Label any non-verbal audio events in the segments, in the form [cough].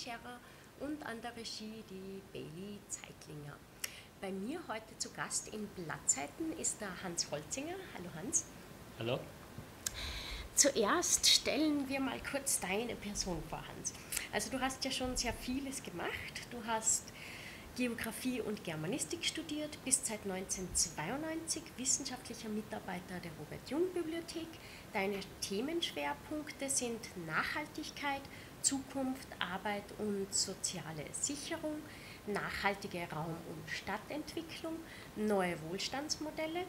Scherer und an der Regie die Bailey Zeitlinger. Bei mir heute zu Gast in Blattzeiten ist der Hans Holzinger. Hallo Hans. Hallo. Zuerst stellen wir mal kurz deine Person vor, Hans. Also du hast ja schon sehr vieles gemacht. Du hast Geografie und Germanistik studiert, bist seit 1992 wissenschaftlicher Mitarbeiter der Robert-Jung-Bibliothek. Deine Themenschwerpunkte sind Nachhaltigkeit, Zukunft, Arbeit und soziale Sicherung, nachhaltige Raum- und Stadtentwicklung, neue Wohlstandsmodelle.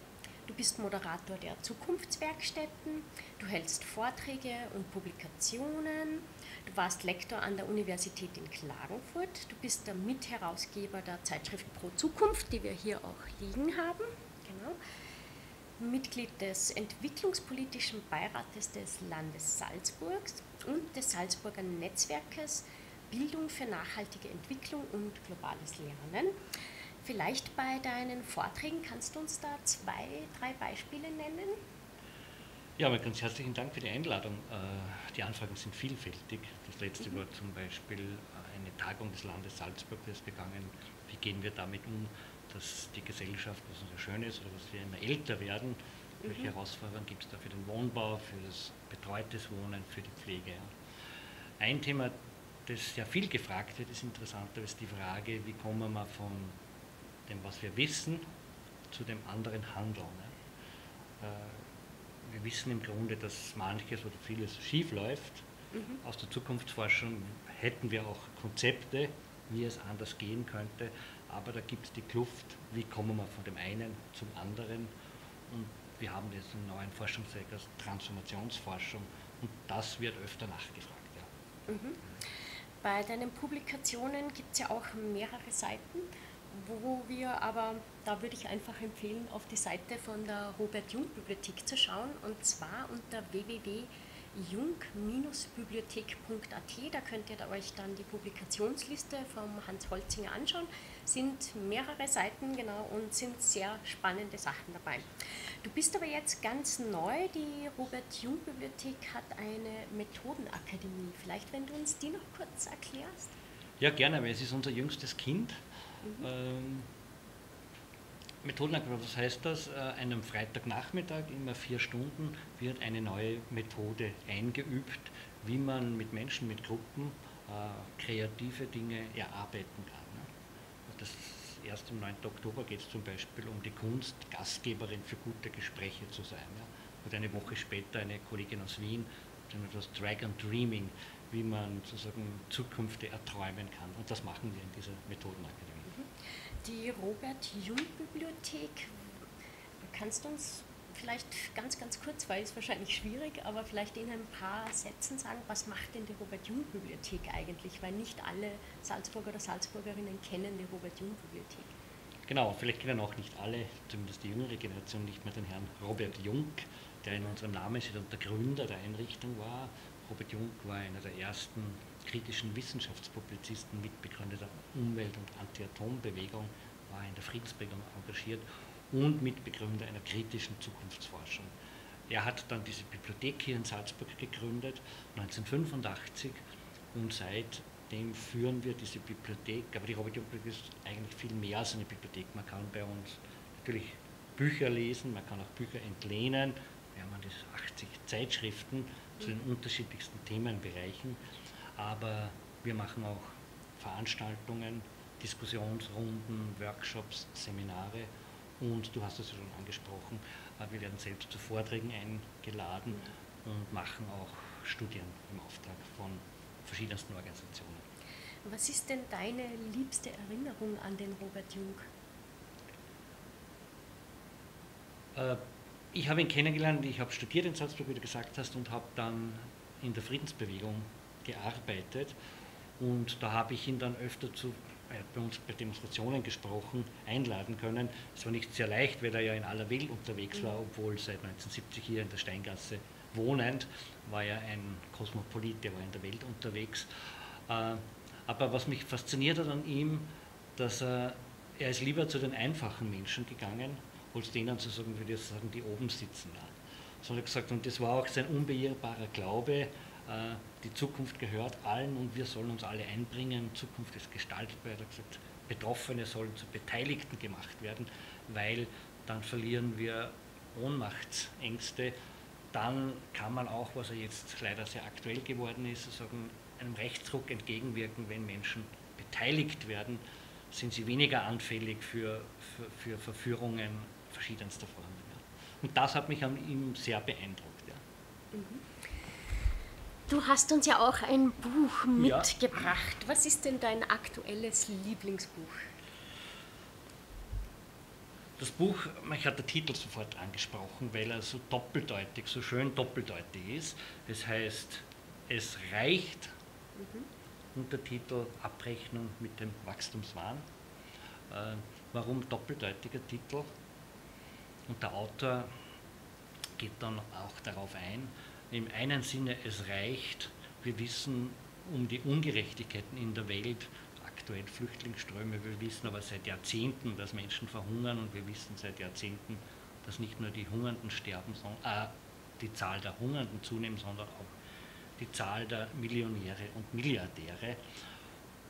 Du bist Moderator der Zukunftswerkstätten, du hältst Vorträge und Publikationen, Du warst Lektor an der Universität in Klagenfurt. Du bist der Mitherausgeber der Zeitschrift Pro Zukunft, die wir hier auch liegen haben. Genau. Mitglied des Entwicklungspolitischen Beirates des Landes Salzburg und des Salzburger Netzwerkes Bildung für nachhaltige Entwicklung und globales Lernen. Vielleicht bei deinen Vorträgen kannst du uns da zwei, drei Beispiele nennen? Ja, aber ganz herzlichen Dank für die Einladung. Äh, die Anfragen sind vielfältig. Das letzte mhm. war zum Beispiel eine Tagung des Landes Salzburg, das ist gegangen. Wie gehen wir damit um, dass die Gesellschaft, was so schön ist, oder dass wir immer älter werden? Welche mhm. Herausforderungen gibt es da für den Wohnbau, für das betreutes Wohnen, für die Pflege? Ein Thema, das sehr viel gefragt wird, ist interessanter, ist die Frage, wie kommen wir von dem, was wir wissen, zu dem anderen Handeln. Äh, wir wissen im Grunde, dass manches oder vieles schief läuft. Mhm. Aus der Zukunftsforschung hätten wir auch Konzepte, wie es anders gehen könnte, aber da gibt es die Kluft, wie kommen wir von dem einen zum anderen. Und wir haben jetzt einen neuen Forschungszweig Transformationsforschung und das wird öfter nachgefragt. Ja. Mhm. Bei deinen Publikationen gibt es ja auch mehrere Seiten wo wir aber, da würde ich einfach empfehlen, auf die Seite von der Robert-Jung-Bibliothek zu schauen und zwar unter www.jung-bibliothek.at. Da könnt ihr euch dann die Publikationsliste vom Hans Holzinger anschauen. Sind mehrere Seiten genau und sind sehr spannende Sachen dabei. Du bist aber jetzt ganz neu. Die Robert-Jung-Bibliothek hat eine Methodenakademie. Vielleicht, wenn du uns die noch kurz erklärst? Ja, gerne, weil es ist unser jüngstes Kind Mhm. Ähm, Methodenakademie, was heißt das? Äh, einem Freitagnachmittag, immer vier Stunden, wird eine neue Methode eingeübt, wie man mit Menschen, mit Gruppen äh, kreative Dinge erarbeiten kann. Das erst am 9. Oktober geht es zum Beispiel um die Kunst, Gastgeberin für gute Gespräche zu sein. Ja? Und eine Woche später eine Kollegin aus Wien, das Dragon Dreaming, wie man sozusagen Zukünfte erträumen kann. Und das machen wir in dieser Methodenakademie die Robert-Jung-Bibliothek. Kannst du uns vielleicht ganz, ganz kurz, weil es wahrscheinlich schwierig, aber vielleicht in ein paar Sätzen sagen, was macht denn die Robert-Jung-Bibliothek eigentlich? Weil nicht alle Salzburger oder Salzburgerinnen kennen die Robert-Jung-Bibliothek. Genau, vielleicht kennen auch nicht alle, zumindest die jüngere Generation, nicht mehr den Herrn Robert Jung, der in unserem Namen steht und der Gründer der Einrichtung war. Robert Jung war einer der ersten kritischen Wissenschaftspublizisten, Mitbegründer der Umwelt- und Anti-Atom-Bewegung, war in der Friedensbewegung engagiert und Mitbegründer einer kritischen Zukunftsforschung. Er hat dann diese Bibliothek hier in Salzburg gegründet, 1985, und seitdem führen wir diese Bibliothek. Aber die Robert Jung Bibliothek ist eigentlich viel mehr als eine Bibliothek. Man kann bei uns natürlich Bücher lesen, man kann auch Bücher entlehnen. Wir haben 80 Zeitschriften zu den unterschiedlichsten Themenbereichen aber wir machen auch Veranstaltungen, Diskussionsrunden, Workshops, Seminare und du hast es ja schon angesprochen, äh, wir werden selbst zu Vorträgen eingeladen und machen auch Studien im Auftrag von verschiedensten Organisationen. Was ist denn deine liebste Erinnerung an den Robert Jung? Äh, ich habe ihn kennengelernt, ich habe studiert in Salzburg, wie du gesagt hast, und habe dann in der Friedensbewegung gearbeitet und da habe ich ihn dann öfter zu er hat bei uns bei Demonstrationen gesprochen, einladen können. Es war nicht sehr leicht, weil er ja in aller Welt unterwegs war, obwohl seit 1970 hier in der Steingasse wohnend, war er ein Kosmopolit, der war in der Welt unterwegs. Äh, aber was mich fasziniert hat an ihm, dass er er ist lieber zu den einfachen Menschen gegangen, als denen zu sagen, würde ich sagen, die oben sitzen. Sondern gesagt, und das war auch sein unbeirrbarer Glaube, äh, die Zukunft gehört allen und wir sollen uns alle einbringen, Zukunft ist gestaltet, weil er gesagt, Betroffene sollen zu Beteiligten gemacht werden, weil dann verlieren wir Ohnmachtsängste. Dann kann man auch, was er jetzt leider sehr aktuell geworden ist, sagen, einem Rechtsruck entgegenwirken, wenn Menschen beteiligt werden, sind sie weniger anfällig für, für, für Verführungen verschiedenster Formen. Ja. Und das hat mich an ihm sehr beeindruckt. Ja. Mhm. Du hast uns ja auch ein Buch mitgebracht. Ja. Was ist denn dein aktuelles Lieblingsbuch? Das Buch, mich hat der Titel sofort angesprochen, weil er so doppeldeutig, so schön doppeldeutig ist. Es heißt, es reicht, mhm. Untertitel Abrechnung mit dem Wachstumswahn. Äh, warum doppeldeutiger Titel? Und der Autor geht dann auch darauf ein, im einen Sinne, es reicht, wir wissen um die Ungerechtigkeiten in der Welt, aktuell Flüchtlingsströme, wir wissen aber seit Jahrzehnten, dass Menschen verhungern und wir wissen seit Jahrzehnten, dass nicht nur die Hungernden sterben, sondern äh, die Zahl der Hungernden zunimmt, sondern auch die Zahl der Millionäre und Milliardäre.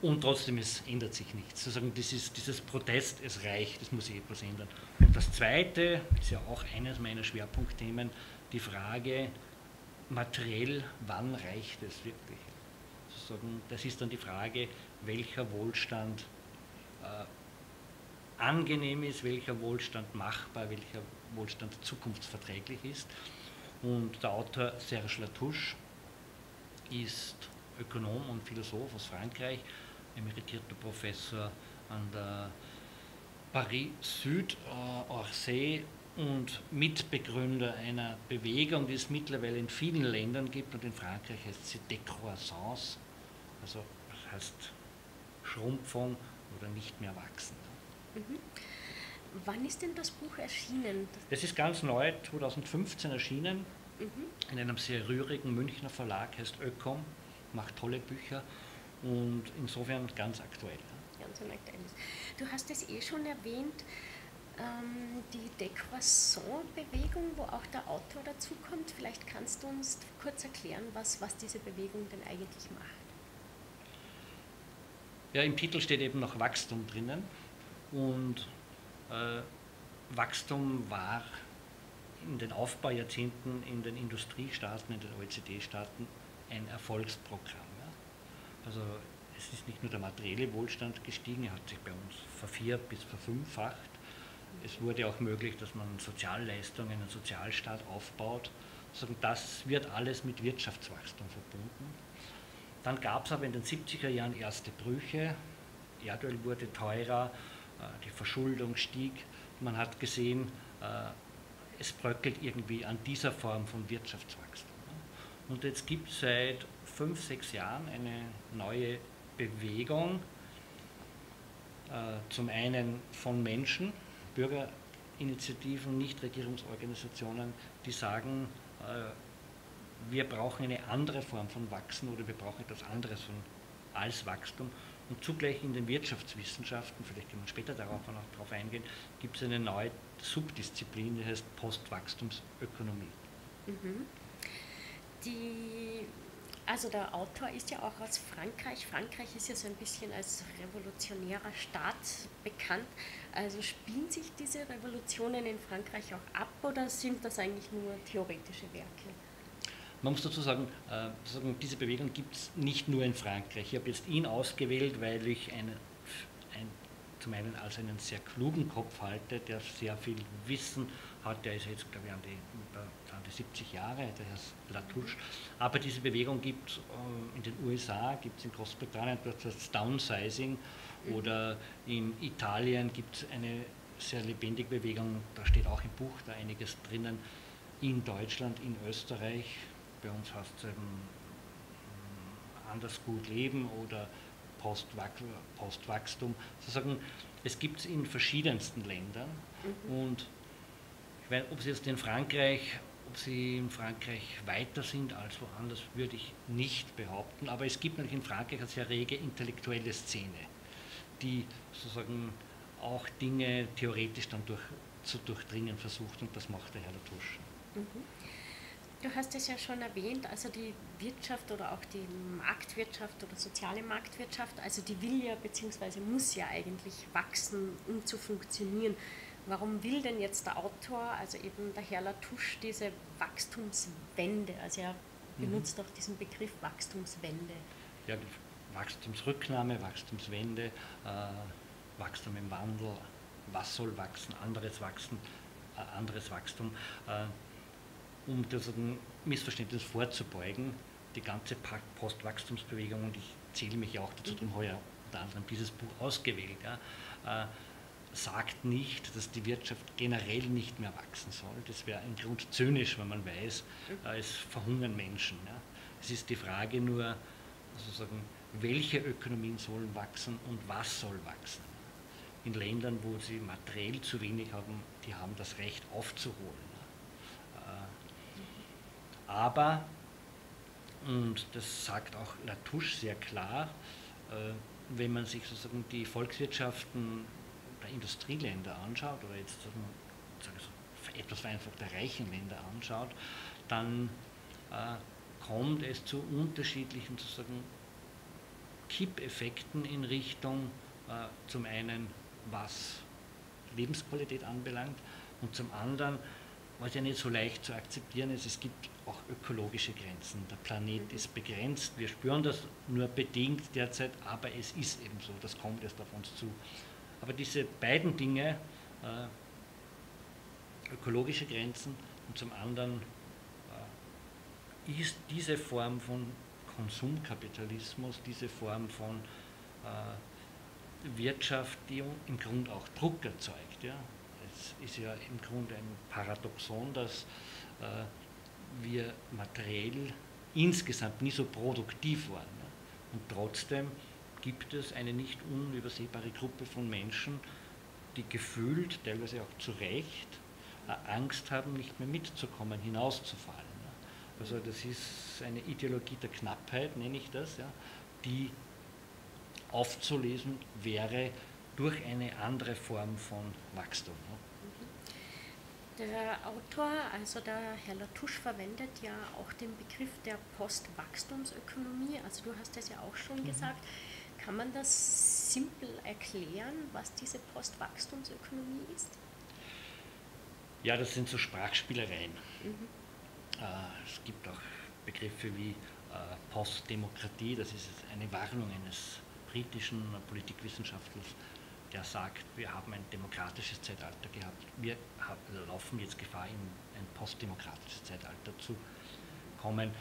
Und trotzdem, es ändert sich nichts. Sozusagen dieses, dieses Protest, es reicht, es muss sich etwas ändern. Und das Zweite ist ja auch eines meiner Schwerpunktthemen, die Frage materiell, wann reicht es wirklich? Das ist dann die Frage, welcher Wohlstand äh, angenehm ist, welcher Wohlstand machbar, welcher Wohlstand zukunftsverträglich ist. Und der Autor Serge Latouche ist Ökonom und Philosoph aus Frankreich, emeritierter Professor an der Paris Süd, äh, Orsay und Mitbegründer einer Bewegung, die es mittlerweile in vielen Ländern gibt und in Frankreich heißt sie Décroissance, also das heißt Schrumpfung oder nicht mehr wachsen. Mhm. Wann ist denn das Buch erschienen? Es ist ganz neu, 2015 erschienen, mhm. in einem sehr rührigen Münchner Verlag, heißt Ökom, macht tolle Bücher und insofern ganz aktuell. Ganz aktuell. Du hast es eh schon erwähnt, ähm, die Decroissant-Bewegung, wo auch der Autor dazukommt. Vielleicht kannst du uns kurz erklären, was, was diese Bewegung denn eigentlich macht. Ja, im Titel steht eben noch Wachstum drinnen und äh, Wachstum war in den Aufbaujahrzehnten in den Industriestaaten, in den OECD-Staaten ein Erfolgsprogramm. Ja. Also es ist nicht nur der materielle Wohlstand gestiegen, er hat sich bei uns vervier- bis verfünffacht. Es wurde auch möglich, dass man Sozialleistungen, einen Sozialstaat aufbaut. Das wird alles mit Wirtschaftswachstum verbunden. Dann gab es aber in den 70er Jahren erste Brüche. Erdöl wurde teurer, äh, die Verschuldung stieg. Man hat gesehen, äh, es bröckelt irgendwie an dieser Form von Wirtschaftswachstum. Und jetzt gibt es seit fünf, sechs Jahren eine neue Bewegung, äh, zum einen von Menschen, Bürgerinitiativen, Nichtregierungsorganisationen, die sagen, wir brauchen eine andere Form von Wachsen oder wir brauchen etwas anderes von, als Wachstum. Und zugleich in den Wirtschaftswissenschaften, vielleicht können wir später darauf noch darauf eingehen, gibt es eine neue Subdisziplin, die heißt Postwachstumsökonomie. Mhm. Die, also der Autor ist ja auch aus Frankreich. Frankreich ist ja so ein bisschen als revolutionärer Staat bekannt. Also spielen sich diese Revolutionen in Frankreich auch ab oder sind das eigentlich nur theoretische Werke? Man muss dazu sagen, äh, diese Bewegung gibt es nicht nur in Frankreich. Ich habe jetzt ihn ausgewählt, weil ich einen, ein, zum einen als einen sehr klugen Kopf halte, der sehr viel Wissen hat. Der ist jetzt, glaube ich, an die, an die 70 Jahre, der Herr Latouche. Aber diese Bewegung gibt es äh, in den USA, gibt es in Großbritannien, das Downsizing. Mhm. Oder in Italien gibt es eine sehr lebendige Bewegung, da steht auch im Buch da einiges drinnen. In Deutschland, in Österreich, bei uns heißt es eben hm, anders gut leben oder Postwachstum. Sozusagen, es gibt es in verschiedensten Ländern mhm. und weiß, ob sie jetzt in Frankreich, ob sie in Frankreich weiter sind als woanders, würde ich nicht behaupten. Aber es gibt natürlich in Frankreich eine sehr rege intellektuelle Szene, die sozusagen auch Dinge theoretisch dann durch, zu durchdringen versucht und das macht der Herr Latouche. Mhm. Du hast es ja schon erwähnt, also die Wirtschaft oder auch die Marktwirtschaft oder soziale Marktwirtschaft, also die will ja bzw. muss ja eigentlich wachsen, um zu funktionieren. Warum will denn jetzt der Autor, also eben der Herr Latouche, diese Wachstumswende? Also er mhm. benutzt mhm. auch diesen Begriff Wachstumswende. Ja, Wachstumsrücknahme, Wachstumswende, äh, Wachstum im Wandel, was soll wachsen, anderes Wachsen, äh, anderes Wachstum. Äh, um das Missverständnis vorzubeugen, die ganze Postwachstumsbewegung, und ich zähle mich auch dazu, darum habe ich unter anderem dieses Buch ausgewählt, ja, äh, sagt nicht, dass die Wirtschaft generell nicht mehr wachsen soll. Das wäre ein Grund zynisch, wenn man weiß, äh, es verhungern Menschen. Ja. Es ist die Frage nur, sozusagen, welche Ökonomien sollen wachsen und was soll wachsen. In Ländern, wo sie materiell zu wenig haben, die haben das Recht aufzuholen. Aber, und das sagt auch Latouche sehr klar, äh, wenn man sich sozusagen die Volkswirtschaften der Industrieländer anschaut oder jetzt so, etwas vereinfacht der reichen Länder anschaut, dann äh, kommt es zu unterschiedlichen sozusagen Kippeffekten in Richtung äh, zum einen, was Lebensqualität anbelangt und zum anderen, was ja nicht so leicht zu akzeptieren ist, es gibt auch ökologische Grenzen. Der Planet ist begrenzt, wir spüren das nur bedingt derzeit, aber es ist eben so, das kommt erst auf uns zu. Aber diese beiden Dinge, äh, ökologische Grenzen und zum anderen äh, ist diese Form von Konsumkapitalismus, diese Form von äh, Wirtschaft, die im Grunde auch Druck erzeugt. Ja? Es ist ja im Grunde ein Paradoxon, dass äh, wir materiell insgesamt nie so produktiv waren. Und trotzdem gibt es eine nicht unübersehbare Gruppe von Menschen, die gefühlt, teilweise auch zu Recht, äh, Angst haben, nicht mehr mitzukommen, hinauszufallen. Also das ist eine Ideologie der Knappheit, nenne ich das, ja, die aufzulesen wäre durch eine andere Form von Wachstum. Der Autor, also der Herr Latouche, verwendet ja auch den Begriff der Postwachstumsökonomie. Also du hast das ja auch schon mhm. gesagt. Kann man das simpel erklären, was diese Postwachstumsökonomie ist? Ja, das sind so Sprachspielereien. Mhm. Äh, es gibt auch Begriffe wie äh, Postdemokratie, das ist eine Warnung eines britischen Politikwissenschaftlers, der sagt, wir haben ein demokratisches Zeitalter gehabt, wir laufen jetzt Gefahr, in ein postdemokratisches Zeitalter zu kommen.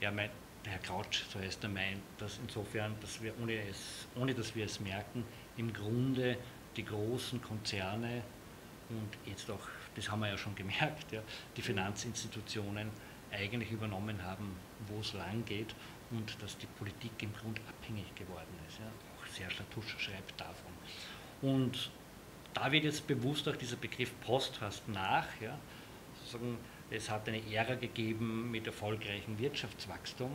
Er meint, der Herr Krautsch, so heißt er, meint, dass insofern, dass wir, ohne, es, ohne dass wir es merken, im Grunde die großen Konzerne und jetzt auch, das haben wir ja schon gemerkt, ja, die Finanzinstitutionen eigentlich übernommen haben, wo es lang geht und dass die Politik im Grunde abhängig geworden ist. Ja. Auch Serge Latouche schreibt davon. Und da wird jetzt bewusst auch dieser Begriff Post fast nach. Ja, sozusagen, es hat eine Ära gegeben mit erfolgreichem Wirtschaftswachstum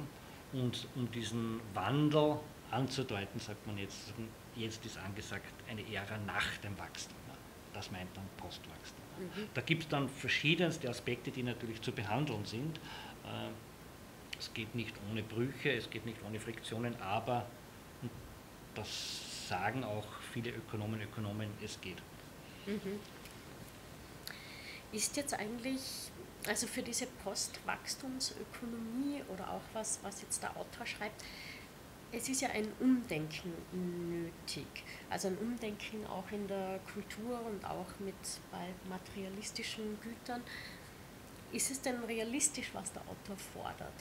und um diesen Wandel anzudeuten, sagt man jetzt, jetzt ist angesagt eine Ära nach dem Wachstum. Das meint dann Postwachstum. Mhm. Da gibt es dann verschiedenste Aspekte, die natürlich zu behandeln sind. Äh, es geht nicht ohne Brüche, es geht nicht ohne Friktionen, aber das sagen auch viele Ökonomen, Ökonomen, es geht. Mhm. Ist jetzt eigentlich, also für diese Postwachstumsökonomie oder auch was, was jetzt der Autor schreibt, es ist ja ein Umdenken nötig. Also ein Umdenken auch in der Kultur und auch mit bei materialistischen Gütern. Ist es denn realistisch, was der Autor fordert?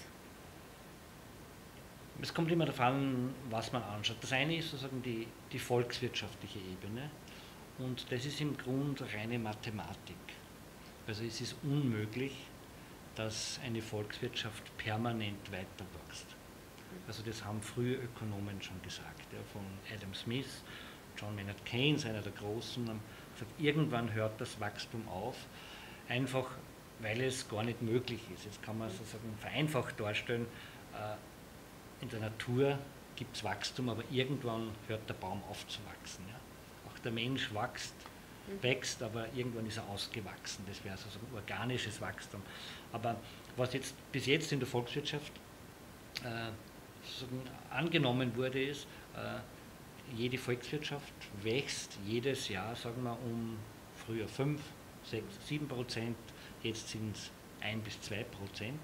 Es kommt immer darauf an, was man anschaut. Das eine ist sozusagen die, die volkswirtschaftliche Ebene und das ist im Grunde reine Mathematik. Also es ist unmöglich, dass eine Volkswirtschaft permanent weiter wächst. Also das haben frühe Ökonomen schon gesagt, ja, von Adam Smith, John Maynard Keynes, einer der Großen, haben gesagt, irgendwann hört das Wachstum auf, einfach weil es gar nicht möglich ist. Jetzt kann man sozusagen vereinfacht darstellen, äh, in der Natur gibt es Wachstum, aber irgendwann hört der Baum auf zu wachsen. Ja? Auch der Mensch wächst. Wächst, aber irgendwann ist er ausgewachsen. Das wäre so ein organisches Wachstum. Aber was jetzt bis jetzt in der Volkswirtschaft äh, angenommen wurde, ist, äh, jede Volkswirtschaft wächst jedes Jahr, sagen wir, um früher 5, 6, 7 Prozent, jetzt sind es 1 bis 2 Prozent.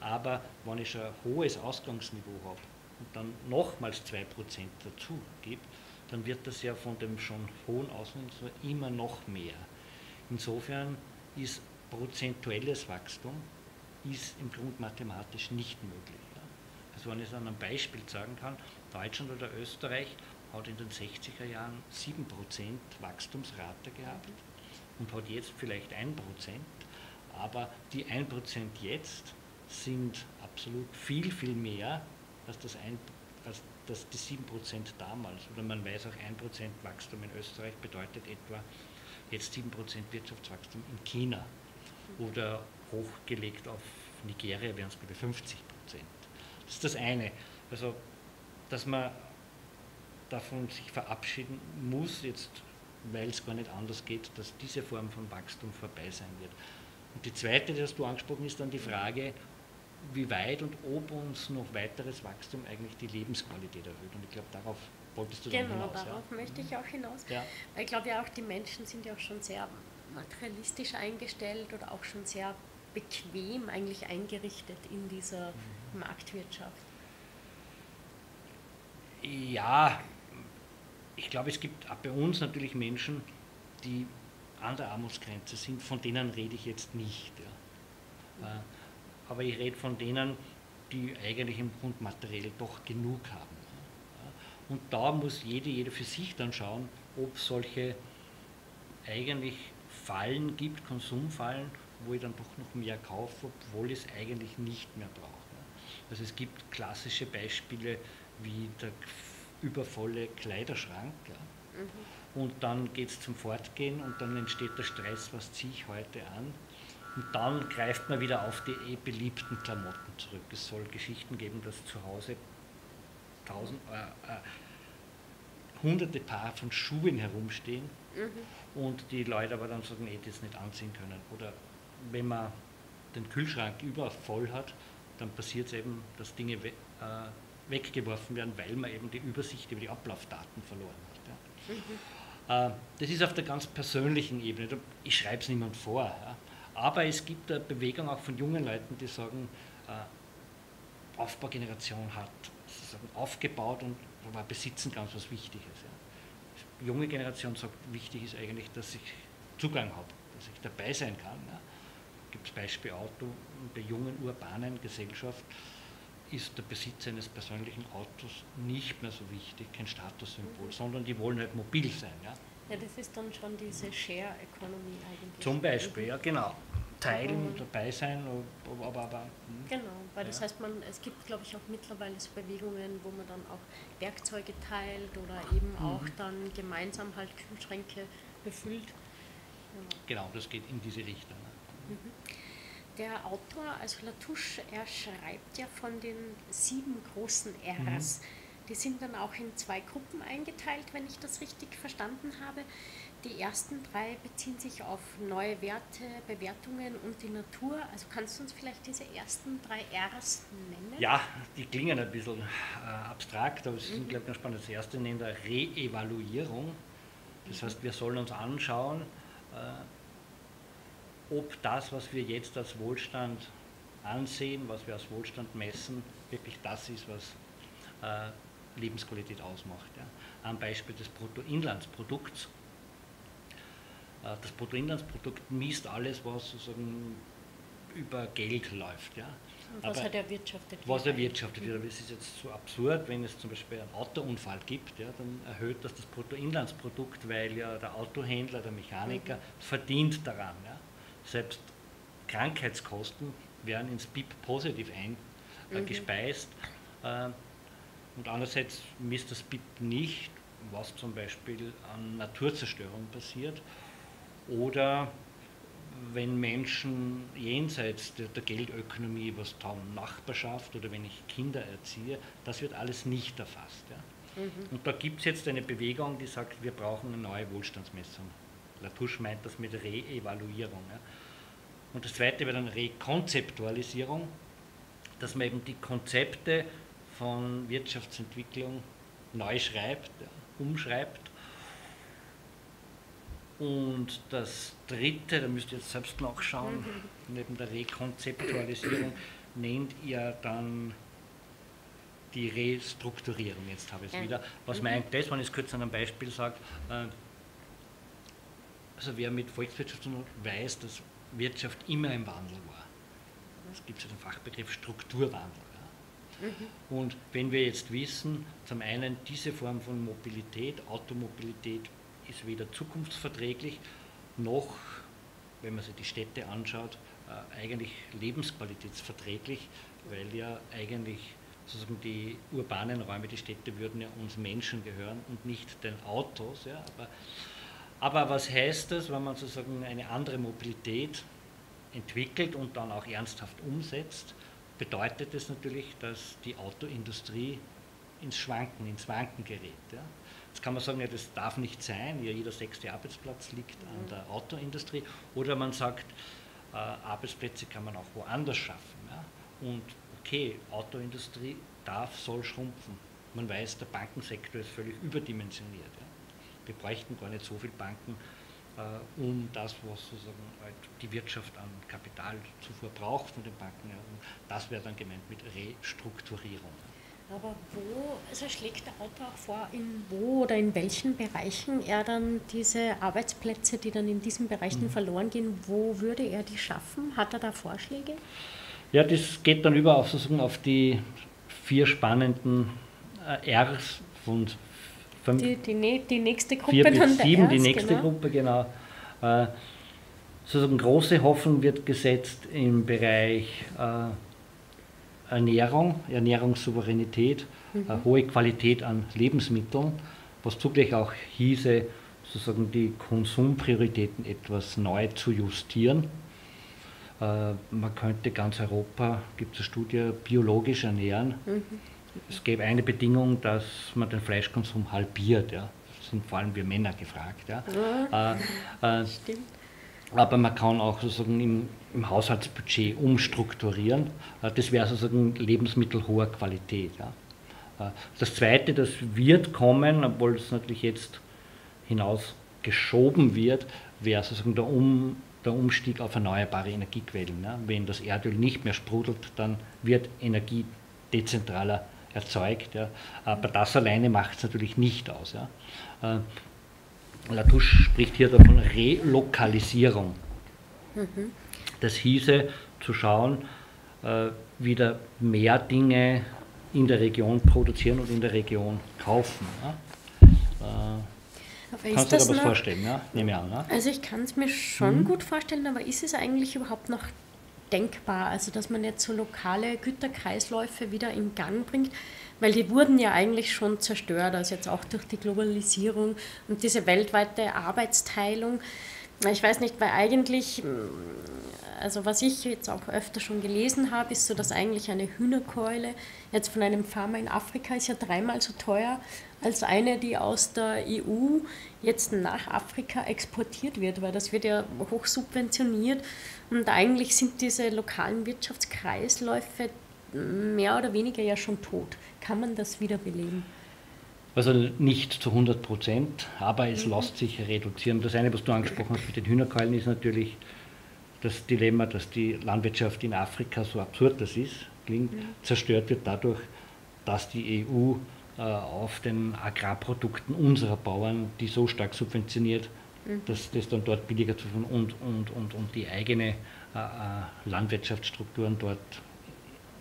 Aber wenn ich ein hohes Ausgangsniveau habe und dann nochmals 2 Prozent dazu gibt, dann wird das ja von dem schon hohen Ausgangsniveau immer noch mehr. Insofern ist prozentuelles Wachstum ist im Grund mathematisch nicht möglich. Also wenn ich es an einem Beispiel sagen kann, Deutschland oder Österreich hat in den 60er Jahren 7% Wachstumsrate gehabt und hat jetzt vielleicht 1%, aber die 1% jetzt sind absolut viel, viel mehr als, das ein, als das, die 7% damals. Oder man weiß auch, 1% Wachstum in Österreich bedeutet etwa jetzt 7% Wirtschaftswachstum in China. Oder hochgelegt auf Nigeria wären es bei 50 Das ist das eine. Also, dass man davon sich verabschieden muss, jetzt weil es gar nicht anders geht, dass diese Form von Wachstum vorbei sein wird. Und die zweite, die du angesprochen ist dann die Frage, wie weit und ob uns noch weiteres Wachstum eigentlich die Lebensqualität erhöht. Und ich glaube, darauf wolltest du genau, hinaus. Genau, darauf ja. möchte ich auch hinaus. Ja. Weil ich glaube ja auch, die Menschen sind ja auch schon sehr materialistisch eingestellt oder auch schon sehr bequem eigentlich eingerichtet in dieser mhm. Marktwirtschaft. Ja, ich glaube, es gibt auch bei uns natürlich Menschen, die an der Armutsgrenze sind, von denen rede ich jetzt nicht. Ja. Äh, aber ich rede von denen, die eigentlich im Grund materiell doch genug haben. Und da muss jede, jede für sich dann schauen, ob solche eigentlich Fallen gibt, Konsumfallen, wo ich dann doch noch mehr kaufe, obwohl ich es eigentlich nicht mehr brauche. Also es gibt klassische Beispiele wie der übervolle Kleiderschrank. Ja. Mhm. Und dann geht es zum Fortgehen und dann entsteht der Stress, was ziehe ich heute an. Und dann greift man wieder auf die eh beliebten Klamotten zurück. Es soll Geschichten geben, dass zu Hause tausend, äh, äh, hunderte Paar von Schuhen herumstehen mhm. und die Leute aber dann sagen, nee, das nicht anziehen können. Oder wenn man den Kühlschrank übervoll hat, dann passiert es eben, dass Dinge we äh, weggeworfen werden, weil man eben die Übersicht über die Ablaufdaten verloren hat. Ja. Mhm. Äh, das ist auf der ganz persönlichen Ebene. Ich schreibe es niemand vor. Ja. Aber es gibt eine Bewegung auch von jungen Leuten, die sagen, äh, Aufbaugeneration hat sozusagen aufgebaut und war Besitzen ganz was Wichtiges. Ja. Die junge Generation sagt, wichtig ist eigentlich, dass ich Zugang habe, dass ich dabei sein kann. Ja. Gibt es Beispiel Auto, in der jungen urbanen Gesellschaft ist der Besitz eines persönlichen Autos nicht mehr so wichtig, kein Statussymbol, sondern die wollen halt mobil sein. Ja? Ja, das ist dann schon diese Share Economy eigentlich. Zum Beispiel, ja genau. Teilen und dabei sein, aber. aber, aber hm. genau, weil ja. das heißt, man, es gibt, glaube ich, auch mittlerweile so Bewegungen, wo man dann auch Werkzeuge teilt oder eben mhm. auch dann gemeinsam halt Kühlschränke befüllt. Genau, genau das geht in diese Richtung. Mhm der Autor, also Latouche, er schreibt ja von den sieben großen Rs. Mhm. Die sind dann auch in zwei Gruppen eingeteilt, wenn ich das richtig verstanden habe. Die ersten drei beziehen sich auf neue Werte, Bewertungen und die Natur. Also kannst du uns vielleicht diese ersten drei Rs nennen? Ja, die klingen ein bisschen äh, abstrakt, aber sie sind, mhm. glaube ich, ganz spannend. Das erste nennt er Re-Evaluierung. Das heißt, wir sollen uns anschauen, äh, ob das, was wir jetzt als Wohlstand ansehen, was wir als Wohlstand messen, wirklich das ist, was äh, Lebensqualität ausmacht. Ja. Am Beispiel des Bruttoinlandsprodukts. Äh, das Bruttoinlandsprodukt misst alles, was sozusagen über Geld läuft. Ja. was hat erwirtschaftet wird. Was erwirtschaftet wird. Es ist jetzt so absurd, wenn es zum Beispiel einen Autounfall gibt, ja, dann erhöht das das Bruttoinlandsprodukt, weil ja der Autohändler, der Mechaniker mhm. verdient daran. Ja selbst Krankheitskosten werden ins BIP positiv eingespeist. Mhm. Äh, und andererseits misst das BIP nicht, was zum Beispiel an Naturzerstörung passiert oder wenn Menschen jenseits der, der, Geldökonomie was tun, Nachbarschaft oder wenn ich Kinder erziehe, das wird alles nicht erfasst. Ja. Mhm. Und da gibt es jetzt eine Bewegung, die sagt, wir brauchen eine neue Wohlstandsmessung. Latouche meint das mit Re-Evaluierung. Ja. Und das zweite wäre dann Rekonzeptualisierung, dass man eben die Konzepte von Wirtschaftsentwicklung neu schreibt, umschreibt. Und das dritte, da müsst ihr jetzt selbst nachschauen, mhm. neben der Rekonzeptualisierung nennt ihr dann die Restrukturierung. Jetzt habe ich es ja. wieder. Was mhm. meint das, wenn ich es kurz an einem Beispiel sage? Äh, also wer mit Volkswirtschaft zu tun weiß, dass Wirtschaft immer im Wandel war. Es gibt ja den Fachbegriff Strukturwandel. Mhm. Und wenn wir jetzt wissen, zum einen diese Form von Mobilität, Automobilität ist weder zukunftsverträglich noch, wenn man sich die Städte anschaut, äh, eigentlich lebensqualitätsverträglich, weil ja eigentlich sozusagen die urbanen Räume, die Städte würden ja uns Menschen gehören und nicht den Autos. Ja, aber, aber was heißt das, wenn man sozusagen eine andere Mobilität entwickelt und dann auch ernsthaft umsetzt? Bedeutet es das natürlich, dass die Autoindustrie ins Schwanken, ins Wanken gerät. Ja. Jetzt kann man sagen, ja, das darf nicht sein, ja, jeder sechste Arbeitsplatz liegt an mhm. der Autoindustrie. Oder man sagt, äh, Arbeitsplätze kann man auch woanders schaffen. Ja. Und okay, Autoindustrie darf, soll schrumpfen. Man weiß, der Bankensektor ist völlig überdimensioniert. Ja. Wir bräuchten gar nicht so viele Banken, um das, was sozusagen halt die Wirtschaft an Kapitalzufuhr braucht von den Banken. Und das wäre dann gemeint mit Restrukturierung. Aber wo, also schlägt der Autor auch vor, in wo oder in welchen Bereichen er dann diese Arbeitsplätze, die dann in diesen Bereichen mhm. verloren gehen, wo würde er die schaffen? Hat er da Vorschläge? Ja, das geht dann über auf, sozusagen auf die vier spannenden äh, Rs von fünf, die, die, die nächste Gruppe vier bis sieben, Rs, die nächste genau. Gruppe, genau. Äh, sozusagen große Hoffnung wird gesetzt im Bereich äh, Ernährung, Ernährungssouveränität, mhm. äh, hohe Qualität an Lebensmitteln, was zugleich auch hieße, sozusagen die Konsumprioritäten etwas neu zu justieren. Äh, man könnte ganz Europa, gibt es eine Studie, biologisch ernähren. Mhm. Es gäbe eine Bedingung, dass man den Fleischkonsum halbiert. Ja. Das sind vor allem wir Männer gefragt. Ja. ja äh, äh, stimmt. Aber man kann auch sozusagen im, im Haushaltsbudget umstrukturieren. Äh, das wäre sozusagen Lebensmittel hoher Qualität. Ja. Äh, das Zweite, das wird kommen, obwohl es natürlich jetzt hinaus geschoben wird, wäre sozusagen der um, der Umstieg auf erneuerbare Energiequellen. Ja. Wenn das Erdöl nicht mehr sprudelt, dann wird Energie dezentraler erzeugt. Ja. Aber das alleine macht es natürlich nicht aus. Ja. Äh, Latouche spricht hier davon Relokalisierung. Mhm. Das hieße zu schauen, äh, wieder mehr Dinge in der Region produzieren und in der Region kaufen. Ja. Äh, aber Kannst du dir was noch, vorstellen, ja? Nehme an. Ja? Also ich kann es mir schon mhm. gut vorstellen, aber ist es eigentlich überhaupt noch denkbar, also dass man jetzt so lokale Güterkreisläufe wieder in Gang bringt, weil die wurden ja eigentlich schon zerstört, also jetzt auch durch die Globalisierung und diese weltweite Arbeitsteilung. Ich weiß nicht, weil eigentlich, also was ich jetzt auch öfter schon gelesen habe, ist so, dass eigentlich eine Hühnerkeule jetzt von einem Farmer in Afrika ist ja dreimal so teuer als eine, die aus der EU jetzt nach Afrika exportiert wird, weil das wird ja hoch subventioniert und eigentlich sind diese lokalen Wirtschaftskreisläufe mehr oder weniger ja schon tot. Kann man das wiederbeleben? Also nicht zu 100 Prozent, aber es mhm. lässt sich reduzieren. Das eine, was du angesprochen hast mit den Hühnerkeulen, ist natürlich das Dilemma, dass die Landwirtschaft in Afrika, so absurd das ist, klingt, mhm. zerstört wird dadurch, dass die EU äh, auf den Agrarprodukten unserer Bauern, die so stark subventioniert, mhm. dass das dann dort billiger zu tun und, und, und, und die eigene äh, äh, Landwirtschaftsstrukturen dort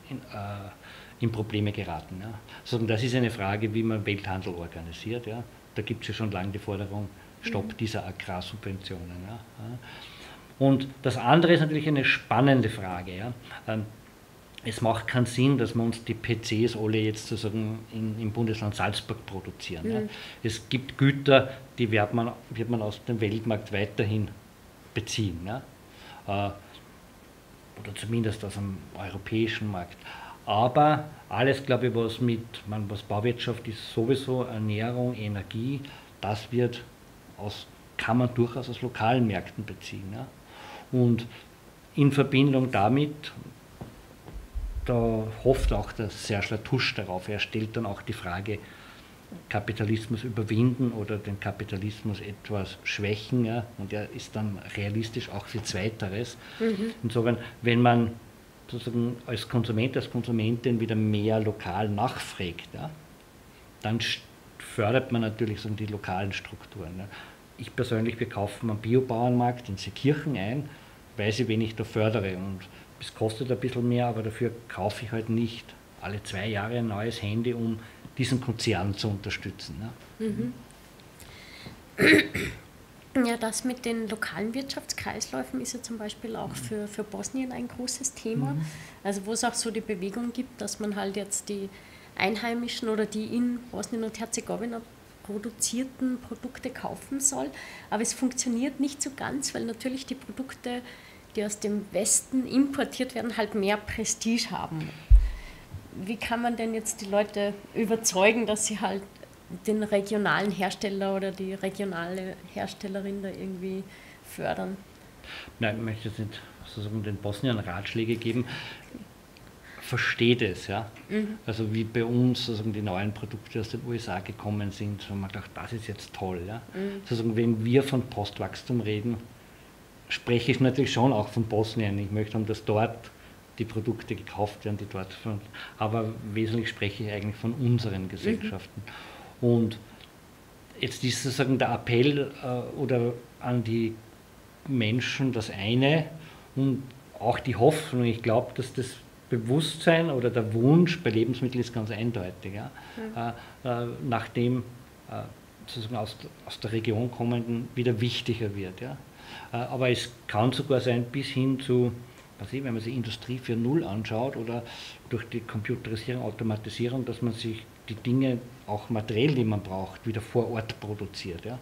in, äh, in Probleme geraten. Ja. Sondern das ist eine Frage, wie man Welthandel organisiert. Ja. Da gibt es ja schon lange die Forderung, Stopp mhm. dieser Agrarsubventionen. Ja. Und das andere ist natürlich eine spannende Frage. Ja. Ähm, es macht keinen Sinn, dass wir uns die PCs alle jetzt sozusagen in, im Bundesland Salzburg produzieren. Mhm. Ja. Es gibt Güter, die wird man, wird man aus dem Weltmarkt weiterhin beziehen. Ja. Äh, oder zumindest aus dem europäischen Markt. Aber alles, glaube ich, was mit, man, was Bauwirtschaft ist, sowieso Ernährung, Energie, das wird aus, kann man durchaus aus lokalen Märkten beziehen. Ja. Und in Verbindung damit, da hofft auch der Serge Latouche darauf, er stellt dann auch die Frage, Kapitalismus überwinden oder den Kapitalismus etwas schwächen. Ja? Und er ist dann realistisch auch für Zweiteres. Mhm. Insofern, wenn man sozusagen als Konsument, als Konsumentin wieder mehr lokal nachfragt, ja, dann fördert man natürlich so die lokalen Strukturen. Ja. Ich persönlich, wir kaufen am Biobauernmarkt in Seekirchen ein, weiß ich, wen ich da fördere. Und es kostet ein bisschen mehr, aber dafür kaufe ich halt nicht alle zwei Jahre ein neues Handy, um diesen Konzern zu unterstützen. Ne? Mhm. Ja, das mit den lokalen Wirtschaftskreisläufen ist ja zum Beispiel auch für, für Bosnien ein großes Thema. Mhm. Also wo es auch so die Bewegung gibt, dass man halt jetzt die einheimischen oder die in Bosnien und Herzegowina produzierten Produkte kaufen soll. Aber es funktioniert nicht so ganz, weil natürlich die Produkte, die aus dem Westen importiert werden, halt mehr Prestige haben wie kann man denn jetzt die Leute überzeugen, dass sie halt den regionalen Hersteller oder die regionale Herstellerin da irgendwie fördern? Nein, ich möchte jetzt nicht sozusagen den Bosnien Ratschläge geben. Versteht es, ja. Mhm. Also wie bei uns sozusagen die neuen Produkte aus den USA gekommen sind, und man gedacht, das ist jetzt toll, ja. Mhm. Sozusagen, wenn wir von Postwachstum reden, spreche ich natürlich schon auch von Bosnien. Ich möchte, dass dort die Produkte gekauft werden, die dort von, aber wesentlich spreche ich eigentlich von unseren Gesellschaften. Mhm. Und jetzt ist sozusagen der Appell äh, oder an die Menschen das eine und auch die Hoffnung, ich glaube, dass das Bewusstsein oder der Wunsch bei Lebensmitteln ist ganz eindeutig, ja? Mhm. Äh, äh, nachdem äh, sozusagen aus, aus der Region kommenden wieder wichtiger wird. Ja? Äh, aber es kann sogar sein bis hin zu was ich, wenn man sich Industrie 4.0 anschaut oder durch die Computerisierung, Automatisierung, dass man sich die Dinge, auch materiell, die man braucht, wieder vor Ort produziert. Ja?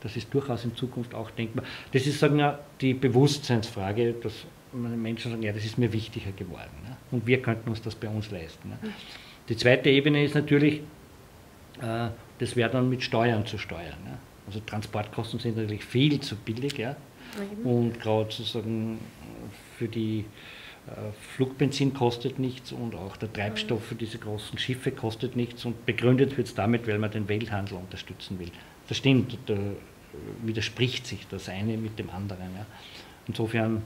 Das ist durchaus in Zukunft auch denkbar. Das ist sagen wir, die Bewusstseinsfrage, dass Menschen sagen, ja, das ist mir wichtiger geworden. Ja? Und wir könnten uns das bei uns leisten. Ja? Die zweite Ebene ist natürlich, äh, das wäre dann mit Steuern zu steuern. Ja? Also Transportkosten sind natürlich viel zu billig. Ja? Und gerade sozusagen für die Flugbenzin kostet nichts und auch der Treibstoff für diese großen Schiffe kostet nichts und begründet wird es damit, weil man den Welthandel unterstützen will. Das stimmt, da widerspricht sich das eine mit dem anderen. Ja. Insofern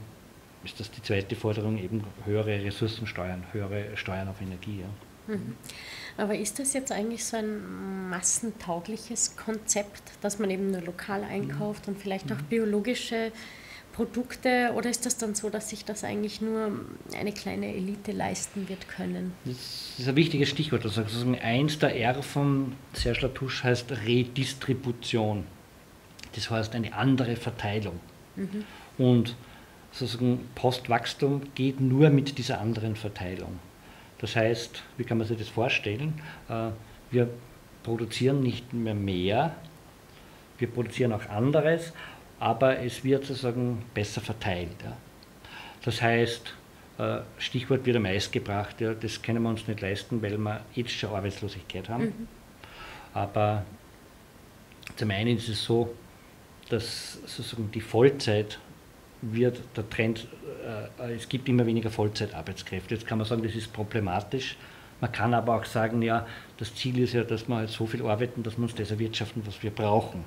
ist das die zweite Forderung, eben höhere Ressourcensteuern, höhere Steuern auf Energie. Ja. Mhm. Aber ist das jetzt eigentlich so ein massentaugliches Konzept, dass man eben nur lokal einkauft mhm. und vielleicht auch mhm. biologische Produkte oder ist das dann so, dass sich das eigentlich nur eine kleine Elite leisten wird können? Das ist ein wichtiges Stichwort. Also eins der R von Serge Latouche heißt Redistribution. Das heißt eine andere Verteilung. Mhm. Und sozusagen Postwachstum geht nur mit dieser anderen Verteilung. Das heißt, wie kann man sich das vorstellen? Äh, wir produzieren nicht mehr mehr, wir produzieren auch anderes, aber es wird sozusagen besser verteilt. Ja. Das heißt, äh, Stichwort wird am gebracht, ja, das können wir uns nicht leisten, weil wir jetzt schon Arbeitslosigkeit haben. Mhm. Aber zum einen ist es so, dass sozusagen die Vollzeit wird der Trend, äh, es gibt immer weniger Vollzeitarbeitskräfte. Jetzt kann man sagen, das ist problematisch. Man kann aber auch sagen, ja, das Ziel ist ja, dass wir halt so viel arbeiten, dass wir uns das erwirtschaften, was wir brauchen.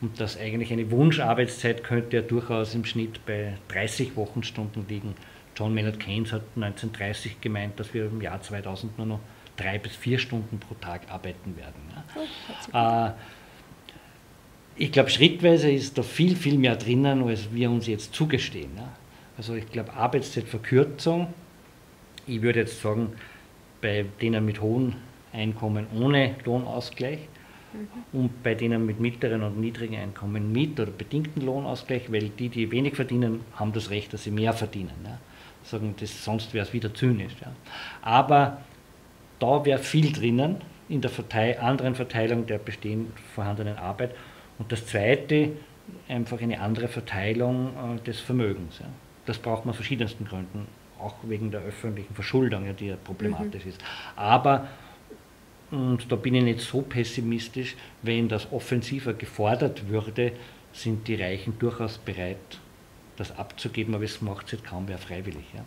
Und dass eigentlich eine Wunscharbeitszeit könnte ja durchaus im Schnitt bei 30 Wochenstunden liegen. John Maynard Keynes hat 1930 gemeint, dass wir im Jahr 2000 nur noch drei bis vier Stunden pro Tag arbeiten werden. Ja. Oh, äh, ich glaube, schrittweise ist da viel, viel mehr drinnen, als wir uns jetzt zugestehen. Also ich glaube, Arbeitszeitverkürzung, ich würde jetzt sagen, bei denen mit hohen Einkommen ohne Lohnausgleich. Und bei denen mit mittleren und niedrigen Einkommen mit oder bedingten Lohnausgleich, weil die, die wenig verdienen, haben das Recht, dass sie mehr verdienen. Ja. Sagen, das, sonst wäre es wieder zynisch. Ja. Aber da wäre viel drinnen in der Verteil anderen Verteilung der bestehend vorhandenen Arbeit. Und das Zweite, einfach eine andere Verteilung äh, des Vermögens. Ja. Das braucht man aus verschiedensten Gründen. auch wegen der öffentlichen Verschuldung, ja, die ja problematisch mhm. ist. Aber, und da bin ich nicht so pessimistisch, wenn das offensiver gefordert würde, sind die Reichen durchaus bereit, das abzugeben, aber es macht es jetzt kaum mehr freiwillig. Ja.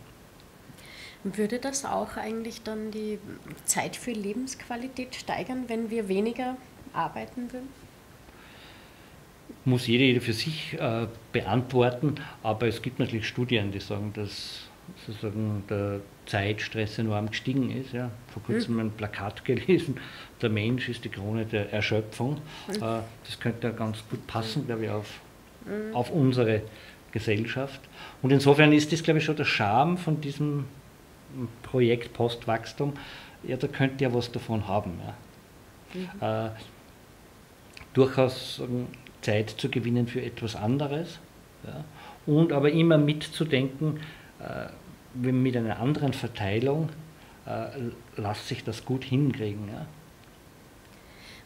Würde das auch eigentlich dann die Zeit für Lebensqualität steigern, wenn wir weniger arbeiten würden? Muss jeder, jeder für sich äh, beantworten, aber es gibt natürlich Studien, die sagen, dass sozusagen der Zeitstress enorm gestiegen ist. Ja. Vor kurzem mhm. ein Plakat [laughs] gelesen, der Mensch ist die Krone der Erschöpfung. Mhm. Äh, das könnte ja ganz gut passen, glaube ich, auf, auf unsere Gesellschaft. Und insofern ist das, glaube ich, schon der Charme von diesem Projekt Postwachstum. Ja, da könnt ihr was davon haben. Ja. Mhm. Äh, durchaus Zeit zu gewinnen für etwas anderes. Ja. Und aber immer mitzudenken, mit einer anderen Verteilung äh, lässt sich das gut hinkriegen. Ja.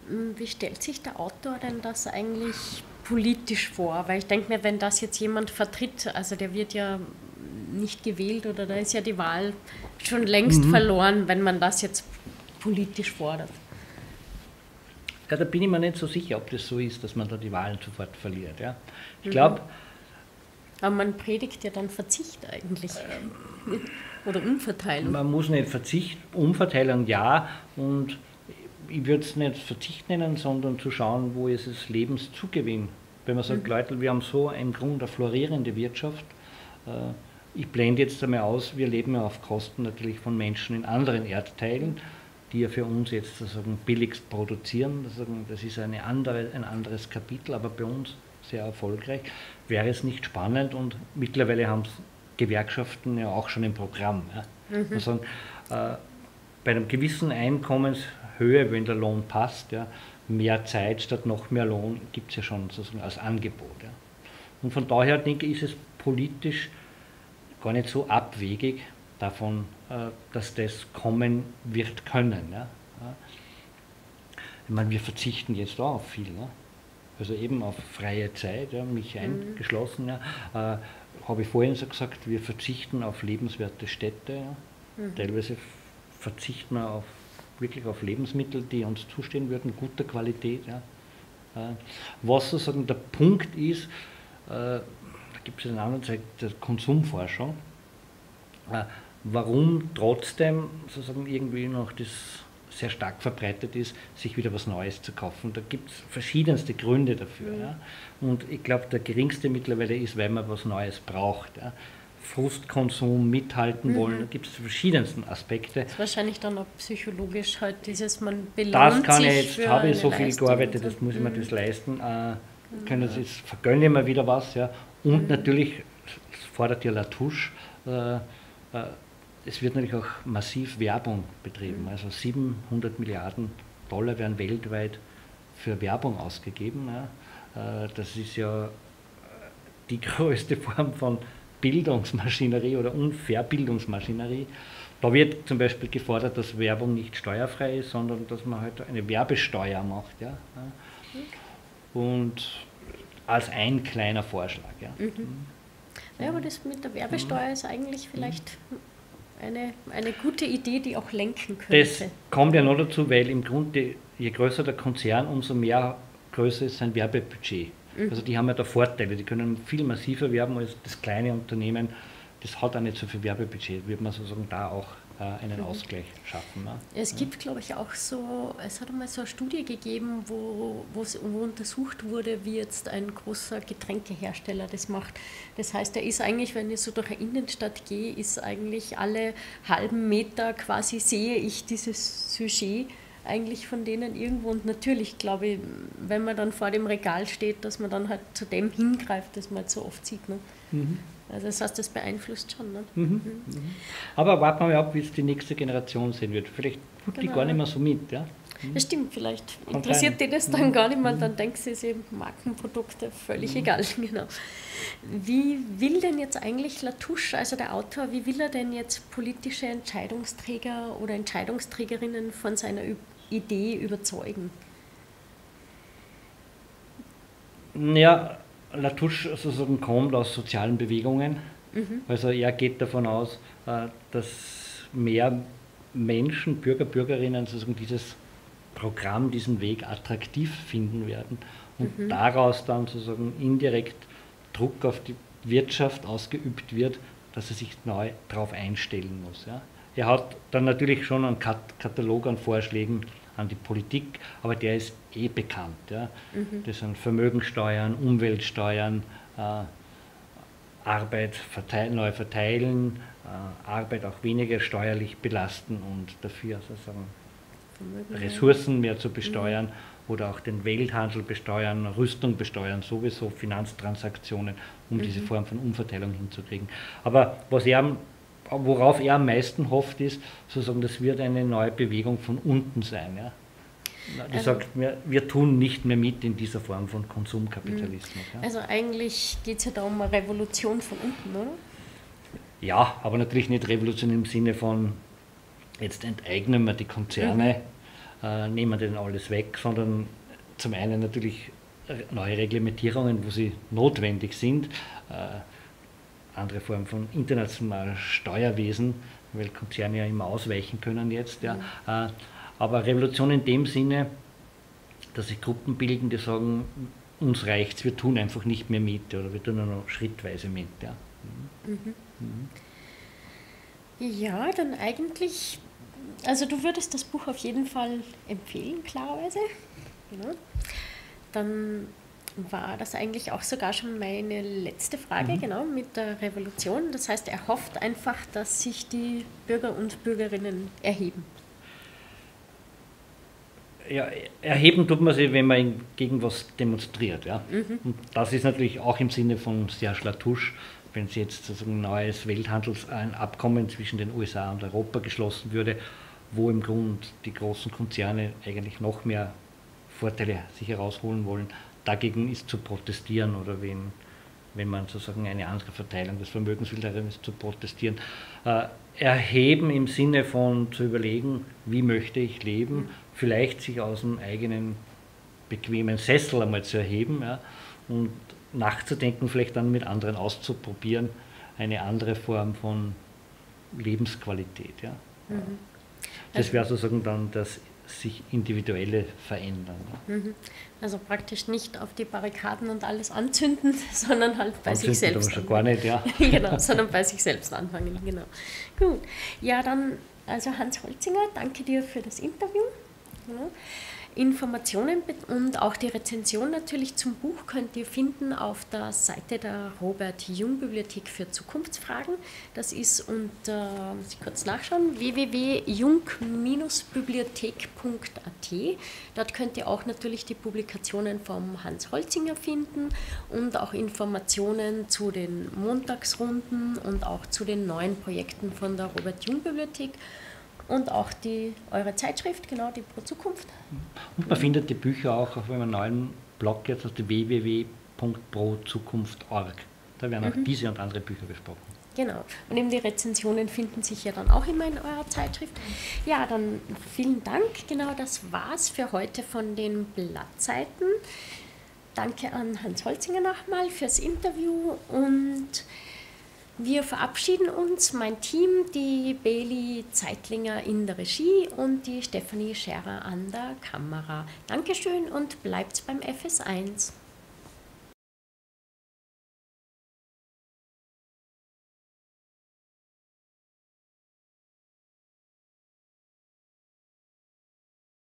Hm, wie stellt sich der Autor denn das eigentlich politisch vor? Weil ich denke mir, wenn das jetzt jemand vertritt, also der wird ja nicht gewählt oder da ist ja die Wahl schon längst mhm. verloren, wenn man das jetzt politisch fordert. Ja, da bin ich mir nicht so sicher, ob das so ist, dass man da die Wahlen sofort verliert. Ja. Ich glaube. Mhm. Aber man predigt ja dann Verzicht eigentlich. Ähm, oder Umverteilung. Man muss nicht Verzicht, Umverteilung ja. Und ich würde es nicht Verzicht nennen, sondern zu schauen, wo ist es Lebenszugewinn. Wenn man sagt, mhm. Leute, wir haben so im Grunde eine florierende Wirtschaft. Äh, ich blende jetzt einmal aus, wir leben ja auf Kosten natürlich von Menschen in anderen Erdteilen, die ja für uns jetzt sozusagen billigst produzieren. Das ist eine andere, ein anderes Kapitel, aber bei uns sehr erfolgreich. Wäre es nicht spannend und mittlerweile haben es Gewerkschaften ja auch schon im Programm. Ja. Mhm. Sagen, äh, bei einem gewissen Einkommens Höhe, wenn der Lohn passt, ja, mehr Zeit statt noch mehr Lohn gibt es ja schon sozusagen als Angebot. Ja. Und von daher denke ich, ist es politisch gar nicht so abwegig davon, äh, dass das kommen wird können. Ja. Ich meine, wir verzichten jetzt auch auf viel. Ne? Also eben auf freie Zeit, ja, mich mhm. eingeschlossen. Ja. Äh, Habe ich vorhin so gesagt, wir verzichten auf lebenswerte Städte. Ja. Mhm. Teilweise verzichten wir auf wirklich auf Lebensmittel, die uns zustehen würden, guter Qualität. Ja. Was sozusagen der Punkt ist, äh, da gibt es einen anderen Zeit der Konsumforschung, äh, warum trotzdem sozusagen irgendwie noch das sehr stark verbreitet ist, sich wieder was Neues zu kaufen. Da gibt es verschiedenste Gründe dafür. Mhm. Ja. Und ich glaube, der geringste mittlerweile ist, weil man was Neues braucht. Ja. Frustkonsum mithalten mhm. wollen. Da gibt es verschiedensten Aspekte. Das ist wahrscheinlich dann auch psychologisch halt dieses, man belohnt Das kann ich jetzt, habe ich so viel Leistung gearbeitet, das muss ich mir mhm. das leisten. Äh, können Sie, jetzt vergönne ich mir wieder was. Ja. Und mhm. natürlich, das fordert ja Latouche, äh, äh, es wird natürlich auch massiv Werbung betrieben. Mhm. Also 700 Milliarden Dollar werden weltweit für Werbung ausgegeben. Äh, das ist ja die [laughs] größte Form von Bildungsmaschinerie oder Unverbildungsmaschinerie. Da wird zum Beispiel gefordert, dass Werbung nicht steuerfrei ist, sondern dass man halt eine Werbesteuer macht. Ja? Und als ein kleiner Vorschlag. Ja, mhm. ja aber das mit der Werbesteuer ist eigentlich vielleicht eine, eine gute Idee, die auch lenken könnte. Das kommt ja noch dazu, weil im Grunde, je größer der Konzern, umso mehr größer ist sein Werbebudget. Mhm. Also die haben ja da Vorteile, die können viel massiver werben als das kleine Unternehmen. Das hat auch nicht so viel Werbebudget, wird man sozusagen da auch einen mhm. Ausgleich schaffen. Ne? Es gibt, glaube ich, auch so, es hat einmal so eine Studie gegeben, wo, wo untersucht wurde, wie jetzt ein großer Getränkehersteller das macht. Das heißt, er ist eigentlich, wenn ich so durch eine Innenstadt gehe, ist eigentlich alle halben Meter quasi sehe ich dieses Sujet eigentlich von denen irgendwo. Und natürlich glaube ich, wenn man dann vor dem Regal steht, dass man dann halt zu dem hingreift, das man halt so oft sieht. Ne? Mhm. Also das heißt, das beeinflusst schon. Ne? Mhm. Mhm. Aber warten wir mal ab, wie es die nächste Generation sehen wird. Vielleicht tut genau. die gar nicht mehr so mit. Ja? Mhm. Das stimmt, vielleicht Kommt interessiert rein. die das dann mhm. gar nicht mehr, dann denkt sie sich Markenprodukte völlig mhm. egal. [laughs] Genau. Wie will denn jetzt eigentlich Latouche, also der Autor, wie will er denn jetzt politische Entscheidungsträger oder Entscheidungsträgerinnen von seiner Idee überzeugen? Ja, Latouche sozusagen kommt aus sozialen Bewegungen. Mhm. Also er geht davon aus, äh, dass mehr Menschen, Bürger, Bürgerinnen sozusagen dieses Programm, diesen Weg attraktiv finden werden und mhm. daraus dann sozusagen indirekt Druck auf die Wirtschaft ausgeübt wird, dass er sich neu darauf einstellen muss. Ja. Er hat dann natürlich schon einen Katalog an Vorschlägen an die Politik, aber der ist eh bekannt. Ja. Mhm. Das sind Vermögensteuern, Umweltsteuern, äh, Arbeit verteil, neu verteilen, äh, Arbeit auch weniger steuerlich belasten und dafür sozusagen Ressourcen mehr zu besteuern mhm. oder auch den Welthandel besteuern, Rüstung besteuern, sowieso Finanztransaktionen, um mhm. diese Form von Umverteilung hinzukriegen. Aber was er, worauf er am meisten hofft, ist sozusagen, das wird eine neue Bewegung von unten sein. Ja? Die also, sagt, wir, wir tun nicht mehr mit in dieser Form von Konsumkapitalismus. Ja? Also eigentlich geht es ja da um eine Revolution von unten, oder? Ja, aber natürlich nicht Revolution im Sinne von, jetzt enteignen wir die Konzerne, mhm. äh, nehmen denen alles weg, sondern zum einen natürlich neue Reglementierungen, wo sie notwendig sind, äh, andere Formen von internationalem Steuerwesen, weil Konzerne ja immer ausweichen können jetzt. Ja. Mhm. Äh, aber Revolution in dem Sinne, dass sich Gruppen bilden, die sagen, uns reicht's, wir tun einfach nicht mehr mit oder wir tun nur noch schrittweise mit. Ja. Mhm. Mhm. Ja, dann eigentlich, also du würdest das Buch auf jeden Fall empfehlen, klarerweise. Genau. Dann war das eigentlich auch sogar schon meine letzte Frage, mhm. genau, mit der Revolution. Das heißt, er hofft einfach, dass sich die Bürger und Bürgerinnen erheben. Ja, erheben tut man sich, wenn man gegen was demonstriert. Ja? Mhm. Und das ist natürlich auch im Sinne von Serge Latouche, wenn es jetzt sozusagen ein neues Welthandelsabkommen zwischen den USA und Europa geschlossen würde, wo im Grunde die großen Konzerne eigentlich noch mehr Vorteile sich herausholen wollen, dagegen ist zu protestieren oder wenn, wenn man sozusagen eine andere Verteilung des Vermögens will, darin ist zu protestieren. Äh, erheben im Sinne von zu überlegen, wie möchte ich leben, vielleicht sich aus dem eigenen bequemen Sessel einmal zu erheben ja, und nachzudenken, vielleicht dann mit anderen auszuprobieren, eine andere Form von Lebensqualität. Ja. Mhm. Das wäre sozusagen dann das sich individuelle verändern. Mhm. Also praktisch nicht auf die Barrikaden und alles anzünden, [laughs] sondern halt bei anzünden sich selbst. Schon gar nicht, ja. [laughs] genau, sondern bei sich selbst anfangen. Genau. Gut. Ja, dann also Hans Holzinger, danke dir für das Interview. Informationen und auch die Rezension natürlich zum Buch könnt ihr finden auf der Seite der Robert Jung Bibliothek für Zukunftsfragen. Das ist unter, muss ich kurz nachschauen, www.jung-bibliothek.at. Dort könnt ihr auch natürlich die Publikationen vom Hans Holzinger finden und auch Informationen zu den Montagsrunden und auch zu den neuen Projekten von der Robert Jung Bibliothek und auch die, eure Zeitschrift, genau, die Pro Zukunft. Und man findet die Bücher auch auf einem neuen Blog jetzt, also www.prozukunft.org. Da werden auch mhm. diese und andere Bücher besprochen. Genau. Und eben die Rezensionen finden sich ja dann auch immer in eurer Zeitschrift. Ja, dann vielen Dank. Genau, das war's für heute von den Blattseiten. Danke an Hans Holzinger nochmal fürs Interview und wir verabschieden uns, mein Team, die Beli Zeitlinger in der Regie und die Stefanie Scherer an der Kamera. Dankeschön und bleibt beim FS1.